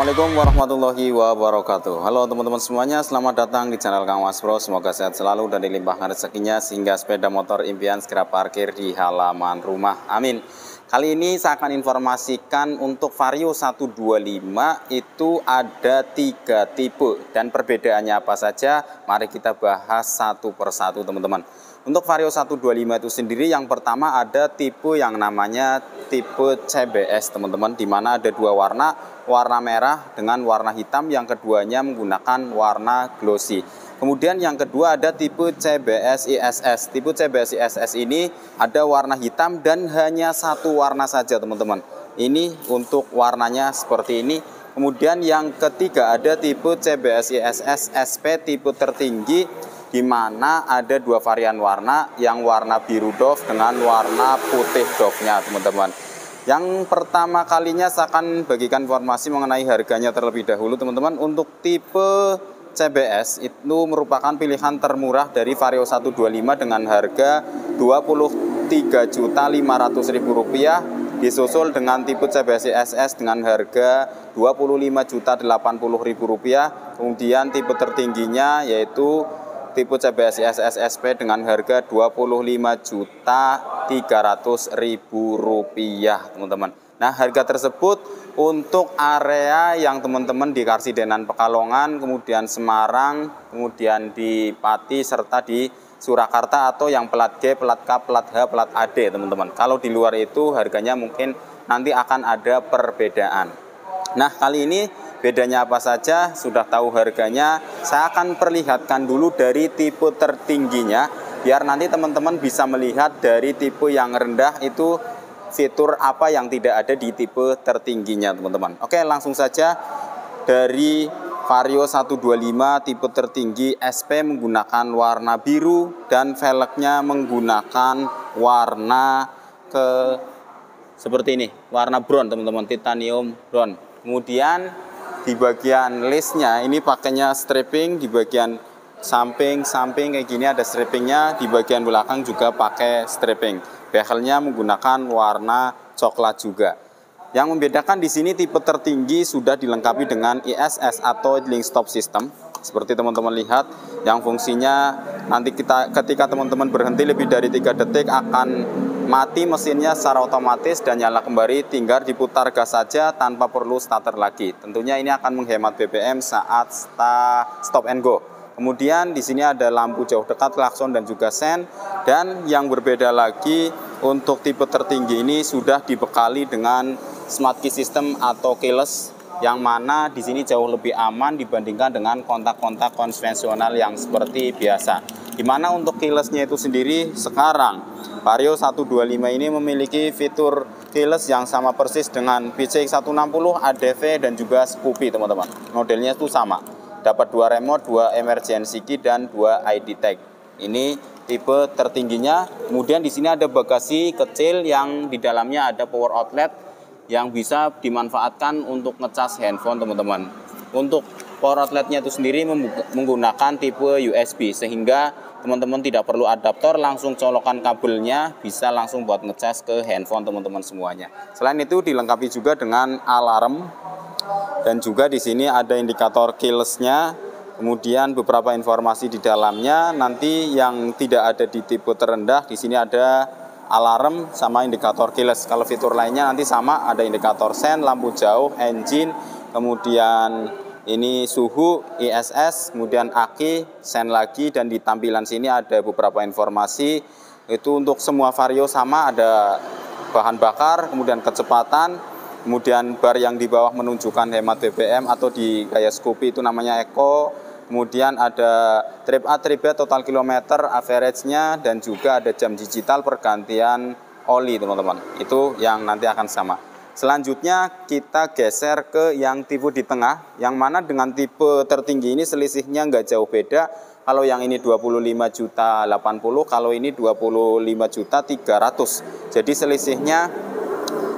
Assalamualaikum warahmatullahi wabarakatuh. Halo teman-teman semuanya, selamat datang di channel Kang Mas Bro. Semoga sehat selalu dan dilimpahkan rezekinya Sehingga sepeda motor impian segera parkir di halaman rumah. Amin. Kali ini saya akan informasikan untuk Vario 125 itu ada tiga tipe. Dan perbedaannya apa saja, mari kita bahas satu persatu teman-teman untuk Vario 125 itu sendiri yang pertama ada tipe yang namanya tipe CBS teman-teman di mana ada dua warna, warna merah dengan warna hitam yang keduanya menggunakan warna glossy. Kemudian yang kedua ada tipe CBS ISS. Tipe CBS ISS ini ada warna hitam dan hanya satu warna saja teman-teman. Ini untuk warnanya seperti ini. Kemudian yang ketiga ada tipe CBS ISS SP tipe tertinggi di mana ada dua varian warna yang warna biru doff dengan warna putih doffnya teman-teman. Yang pertama kalinya saya akan bagikan informasi mengenai harganya terlebih dahulu teman-teman. Untuk tipe CBS itu merupakan pilihan termurah dari Vario 125 dengan harga Rp23.500.000 disusul dengan tipe CBS SS dengan harga Rp25.080.000 kemudian tipe tertingginya yaitu tipe CBS SSSP dengan harga 25 juta 300 ribu rupiah teman-teman. Nah harga tersebut untuk area yang teman-teman di Karsidenan Pekalongan kemudian Semarang kemudian di Pati serta di Surakarta atau yang plat G, plat K, plat H, plat AD teman-teman. Kalau di luar itu harganya mungkin nanti akan ada perbedaan. Nah kali ini Bedanya apa saja? Sudah tahu harganya. Saya akan perlihatkan dulu dari tipe tertingginya biar nanti teman-teman bisa melihat dari tipe yang rendah itu fitur apa yang tidak ada di tipe tertingginya, teman-teman. Oke, langsung saja dari Vario 125 tipe tertinggi SP menggunakan warna biru dan velgnya menggunakan warna ke seperti ini, warna brown teman-teman, titanium brown. Kemudian di bagian listnya ini pakainya stripping di bagian samping samping kayak gini ada strippingnya di bagian belakang juga pakai stripping. Bezelnya menggunakan warna coklat juga. Yang membedakan di sini tipe tertinggi sudah dilengkapi dengan ISS atau link stop system seperti teman-teman lihat yang fungsinya nanti kita ketika teman-teman berhenti lebih dari tiga detik akan mati mesinnya secara otomatis dan nyala kembali tinggal diputar gas saja tanpa perlu starter lagi. Tentunya ini akan menghemat BBM saat stop and go. Kemudian di sini ada lampu jauh dekat klakson dan juga sen. Dan yang berbeda lagi untuk tipe tertinggi ini sudah dibekali dengan smart key system atau keyless yang mana di sini jauh lebih aman dibandingkan dengan kontak-kontak konvensional yang seperti biasa. Di mana untuk keylessnya itu sendiri sekarang Vario 125 ini memiliki fitur keyless yang sama persis dengan PCX 160, ADV dan juga Scoopy teman-teman. Modelnya itu sama. Dapat dua remote, dua emergency key dan dua ID tag. Ini tipe tertingginya. Kemudian di sini ada bagasi kecil yang di dalamnya ada power outlet yang bisa dimanfaatkan untuk ngecas handphone teman-teman. Untuk power outletnya itu sendiri menggunakan tipe USB sehingga teman-teman tidak perlu adaptor langsung colokan kabelnya bisa langsung buat ngecas ke handphone teman-teman semuanya. Selain itu dilengkapi juga dengan alarm dan juga di sini ada indikator keylessnya kemudian beberapa informasi di dalamnya nanti yang tidak ada di tipe terendah di sini ada alarm sama indikator keyless. Kalau fitur lainnya nanti sama ada indikator sen, lampu jauh, engine, kemudian ini suhu, ISS, kemudian aki, sen lagi dan di tampilan sini ada beberapa informasi. Itu untuk semua vario sama ada bahan bakar, kemudian kecepatan, kemudian bar yang di bawah menunjukkan hemat BBM atau di gaya Scoopy itu namanya Eco, kemudian ada trip A, trip B, total kilometer, average-nya, dan juga ada jam digital pergantian oli teman-teman. Itu yang nanti akan sama. Selanjutnya kita geser ke yang tipe di tengah, yang mana dengan tipe tertinggi ini selisihnya nggak jauh beda. Kalau yang ini 25 juta 80, kalau ini 25 juta 300. Jadi selisihnya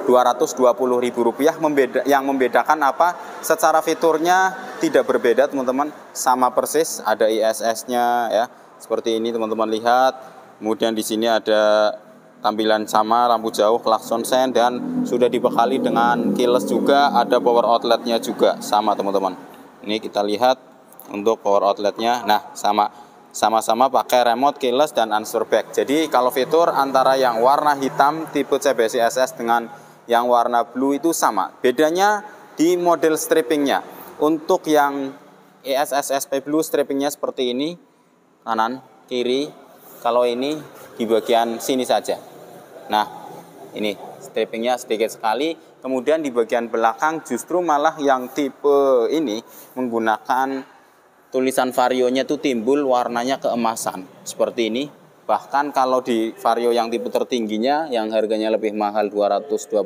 Rp220.000 membeda, yang membedakan apa? Secara fiturnya tidak berbeda teman-teman, sama persis ada ISS-nya ya. Seperti ini teman-teman lihat. Kemudian di sini ada tampilan sama lampu jauh klakson sen dan sudah dibekali dengan keyless juga. Ada power outletnya juga. Sama teman-teman. Ini kita lihat untuk power outletnya. Nah sama. Sama-sama pakai remote keyless dan answer back. Jadi kalau fitur antara yang warna hitam tipe CBC SS dengan yang warna blue itu sama. Bedanya di model strippingnya untuk yang ESS SP Blue strippingnya seperti ini. Kanan kiri. Kalau ini di bagian sini saja. Nah, ini strippingnya sedikit sekali. Kemudian di bagian belakang justru malah yang tipe ini menggunakan tulisan varionya itu timbul warnanya keemasan. Seperti ini. Bahkan kalau di vario yang tipe tertingginya yang harganya lebih mahal 220.000,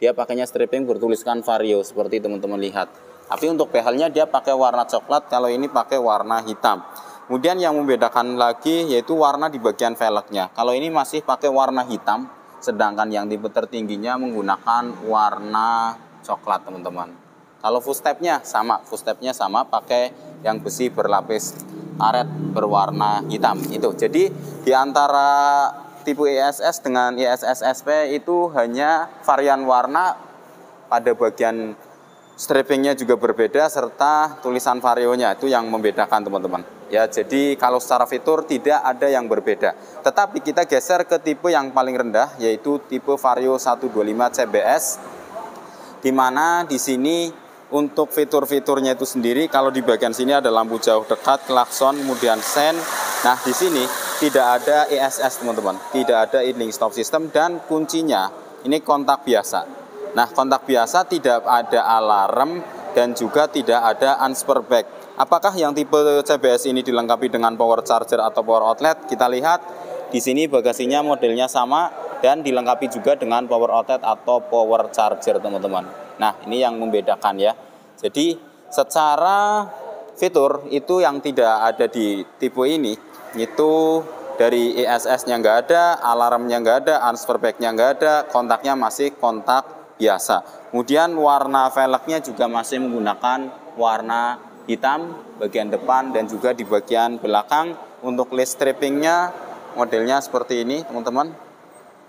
dia pakainya stripping bertuliskan vario seperti teman-teman lihat. Tapi untuk behalnya dia pakai warna coklat, kalau ini pakai warna hitam. Kemudian yang membedakan lagi yaitu warna di bagian velgnya. Kalau ini masih pakai warna hitam, sedangkan yang tipe tertingginya menggunakan warna coklat teman-teman. Kalau footstepnya sama, footstepnya sama pakai yang besi berlapis karet berwarna hitam itu. Jadi di antara tipe ESS dengan ESS SP itu hanya varian warna pada bagian strippingnya juga berbeda serta tulisan varionya itu yang membedakan teman-teman. Ya, jadi kalau secara fitur tidak ada yang berbeda. Tetapi kita geser ke tipe yang paling rendah yaitu tipe Vario 125 CBS di mana di sini untuk fitur-fiturnya itu sendiri kalau di bagian sini ada lampu jauh dekat, klakson, kemudian sen. Nah, di sini tidak ada ESS, teman-teman. Tidak ada idling stop system dan kuncinya ini kontak biasa. Nah, kontak biasa tidak ada alarm dan juga tidak ada answer back Apakah yang tipe CBS ini dilengkapi dengan power charger atau power outlet? Kita lihat di sini bagasinya modelnya sama dan dilengkapi juga dengan power outlet atau power charger, teman-teman. Nah, ini yang membedakan ya. Jadi, secara fitur itu yang tidak ada di tipe ini itu dari ESS-nya nggak ada, alarmnya nggak ada, answer back-nya nggak ada, kontaknya masih kontak biasa. Kemudian warna velgnya juga masih menggunakan warna hitam bagian depan dan juga di bagian belakang untuk list strippingnya modelnya seperti ini teman-teman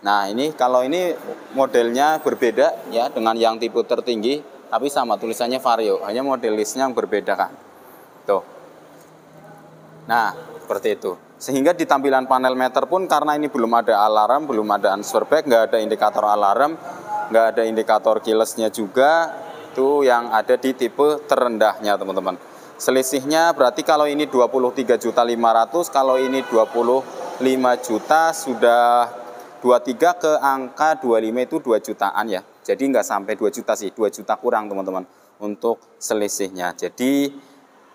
nah ini kalau ini modelnya berbeda ya dengan yang tipe tertinggi tapi sama tulisannya vario. Hanya model listnya yang berbeda kan tuh. Nah seperti itu. Sehingga di tampilan panel meter pun karena ini belum ada alarm belum ada answer back nggak ada indikator alarm nggak ada indikator keylessnya juga itu yang ada di tipe terendahnya teman-teman. Selisihnya berarti kalau ini 23 juta 500, kalau ini 25 juta sudah 23 ke angka 25 itu 2 jutaan ya. Jadi nggak sampai 2 juta sih, 2 juta kurang teman-teman untuk selisihnya. Jadi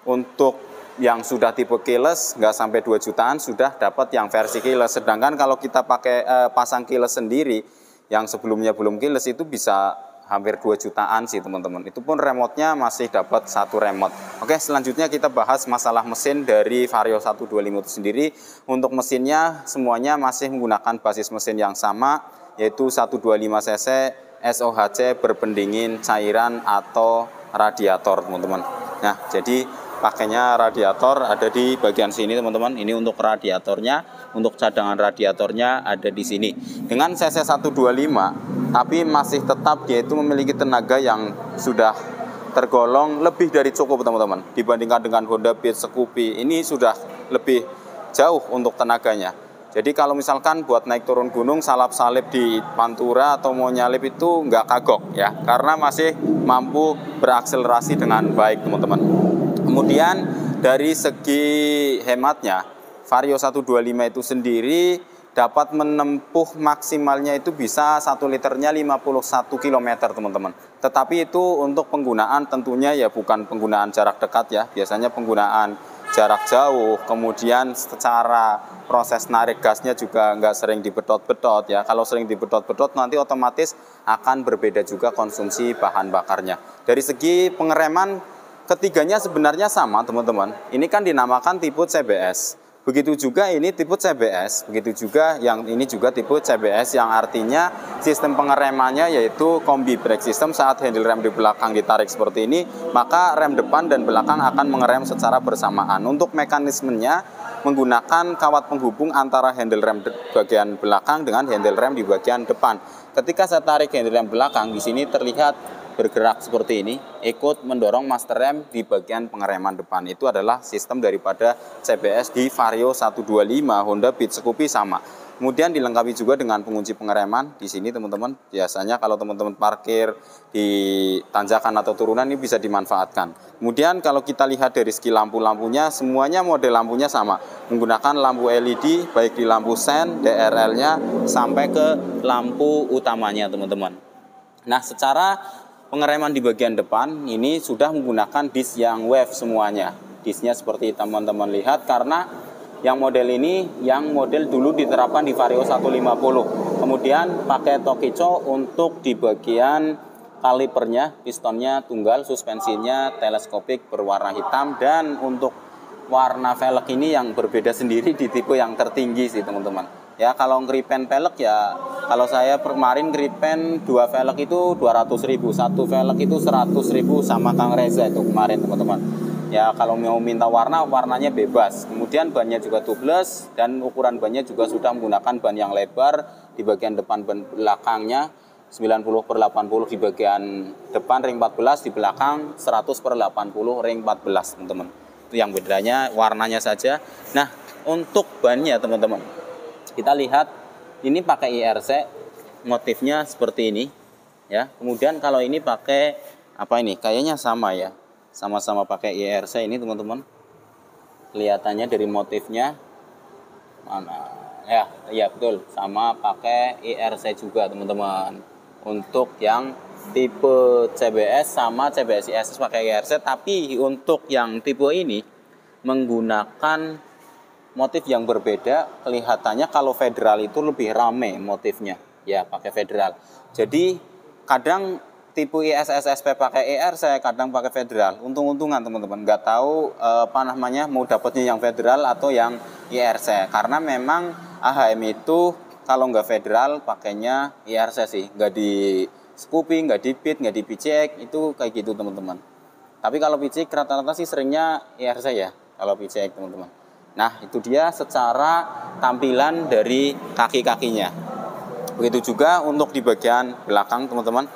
untuk yang sudah tipe keyless nggak sampai 2 jutaan sudah dapat yang versi keyless. Sedangkan kalau kita pakai eh, pasang keyless sendiri yang sebelumnya belum keyless itu bisa hampir 2 jutaan sih teman-teman. Itu pun remote-nya masih dapat satu remote. Oke, selanjutnya kita bahas masalah mesin dari Vario 125 itu sendiri. Untuk mesinnya semuanya masih menggunakan basis mesin yang sama yaitu 125 cc SOHC berpendingin cairan atau radiator teman-teman. Nah, jadi pakainya radiator ada di bagian sini teman-teman. Ini untuk radiatornya, untuk cadangan radiatornya ada di sini. Dengan cc 125 tapi masih tetap dia itu memiliki tenaga yang sudah tergolong lebih dari cukup teman-teman dibandingkan dengan Honda Beat Scoopy. Ini sudah lebih jauh untuk tenaganya. Jadi kalau misalkan buat naik turun gunung salap-salip di Pantura atau mau nyalip itu nggak kagok ya. Karena masih mampu berakselerasi dengan baik teman-teman. Kemudian dari segi hematnya, Vario 125 itu sendiri dapat menempuh maksimalnya itu bisa 1 liternya 51 km teman-teman. Tetapi itu untuk penggunaan tentunya ya bukan penggunaan jarak dekat ya, biasanya penggunaan jarak jauh, kemudian secara proses narik gasnya juga nggak sering dibedot-bedot ya. Kalau sering dibedot-bedot nanti otomatis akan berbeda juga konsumsi bahan bakarnya. Dari segi pengereman Ketiganya sebenarnya sama teman-teman. Ini kan dinamakan tipe CBS. Begitu juga ini tipe CBS, begitu juga yang ini juga tipe CBS yang artinya sistem pengeremannya yaitu kombi brake system saat handle rem di belakang ditarik seperti ini, maka rem depan dan belakang akan mengerem secara bersamaan. Untuk mekanismenya menggunakan kawat penghubung antara handle rem bagian belakang dengan handle rem di bagian depan. Ketika saya tarik handle rem belakang, di sini terlihat bergerak seperti ini, ikut mendorong master rem di bagian pengereman depan. Itu adalah sistem daripada CBS di Vario 125 Honda Beat Scoopy sama. Kemudian dilengkapi juga dengan pengunci pengereman di sini teman-teman. Biasanya kalau teman-teman parkir di tanjakan atau turunan ini bisa dimanfaatkan. Kemudian kalau kita lihat dari segi lampu-lampunya, semuanya model lampunya sama. Menggunakan lampu LED baik di lampu sen, DRL-nya sampai ke lampu utamanya teman-teman. Nah secara pengereman di bagian depan ini sudah menggunakan disk yang wave semuanya. Disknya seperti teman-teman lihat karena yang model ini yang model dulu diterapkan di Vario 150. Kemudian pakai Tokicho untuk di bagian kalipernya, pistonnya tunggal, suspensinya teleskopik berwarna hitam dan untuk warna velg ini yang berbeda sendiri di tipe yang tertinggi sih teman-teman. Ya kalau ngeripen pelek ya kalau saya kemarin ngeripen dua velg itu 200 ribu satu velg itu 100 ribu sama Kang Reza itu kemarin teman-teman. Ya kalau mau minta warna warnanya bebas. Kemudian bannya juga tubeless dan ukuran bannya juga sudah menggunakan ban yang lebar di bagian depan belakangnya 90 per 80 di bagian depan ring 14 di belakang 100 per 80 ring 14 teman-teman. Itu yang bedanya warnanya saja. Nah untuk bannya teman-teman kita lihat ini pakai IRC motifnya seperti ini ya. Kemudian kalau ini pakai apa ini kayaknya sama ya. Sama-sama pakai IRC ini teman-teman. Kelihatannya dari motifnya mana? Ya iya betul. Sama pakai IRC juga teman-teman. Untuk yang tipe CBS sama CBS ISS pakai IRC tapi untuk yang tipe ini menggunakan motif yang berbeda kelihatannya kalau federal itu lebih rame motifnya. Ya pakai federal. Jadi kadang tipe ISSSP pakai ER saya kadang pakai federal. Untung-untungan teman-teman. Nggak tahu eh, apa namanya mau dapatnya yang federal atau yang IR saya karena memang AHM itu kalau nggak federal pakainya IR saya sih. Nggak di scooping nggak di pit nggak di PCX itu kayak gitu teman-teman. Tapi kalau PCX rata-rata sih seringnya IR saya ya kalau PCX teman-teman Nah, itu dia secara tampilan dari kaki-kakinya. Begitu juga untuk di bagian belakang, teman-teman.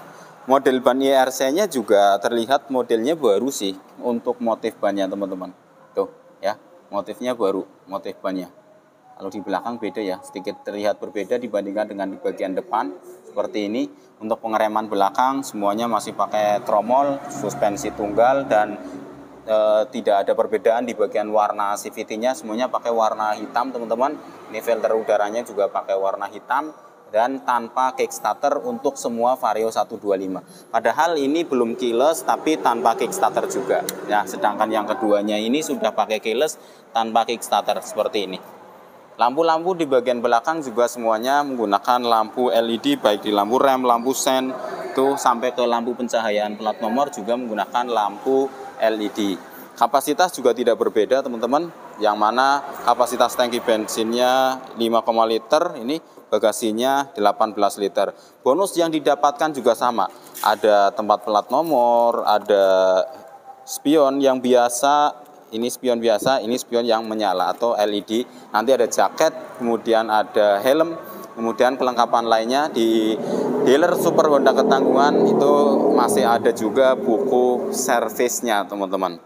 Model ban IRC-nya juga terlihat modelnya baru sih untuk motif bannya, teman-teman. Tuh, ya. Motifnya baru, motif bannya. Kalau di belakang beda ya, sedikit terlihat berbeda dibandingkan dengan di bagian depan seperti ini. Untuk pengereman belakang semuanya masih pakai tromol, suspensi tunggal dan e, tidak ada perbedaan di bagian warna CVT-nya semuanya pakai warna hitam teman-teman. Ini filter udaranya juga pakai warna hitam dan tanpa kickstarter untuk semua Vario 125 padahal ini belum keyless tapi tanpa kickstarter juga. Ya sedangkan yang keduanya ini sudah pakai keyless tanpa kickstarter seperti ini. Lampu-lampu di bagian belakang juga semuanya menggunakan lampu LED baik di lampu rem, lampu sen, itu sampai ke lampu pencahayaan plat nomor juga menggunakan lampu LED. Kapasitas juga tidak berbeda teman-teman, yang mana kapasitas tangki bensinnya 5, liter, ini bagasinya 18 liter. Bonus yang didapatkan juga sama, ada tempat plat nomor, ada spion yang biasa, ini spion biasa, ini spion yang menyala atau LED. Nanti ada jaket, kemudian ada helm, kemudian kelengkapan lainnya di dealer Super Honda Ketanggungan itu masih ada juga buku servisnya teman-teman.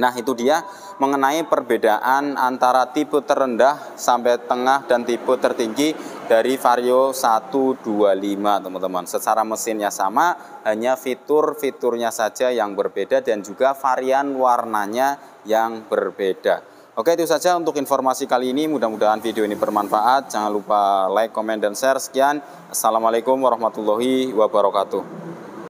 Nah itu dia mengenai perbedaan antara tipe terendah sampai tengah dan tipe tertinggi dari Vario 125 teman-teman. Secara mesinnya sama, hanya fitur-fiturnya saja yang berbeda dan juga varian warnanya yang berbeda. Oke itu saja untuk informasi kali ini. Mudah-mudahan video ini bermanfaat. Jangan lupa like, komen, dan share. Sekian. Assalamualaikum warahmatullahi wabarakatuh